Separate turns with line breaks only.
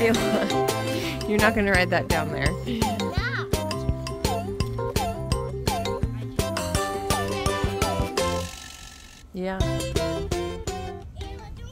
feel you're not gonna ride that down there.
Yeah.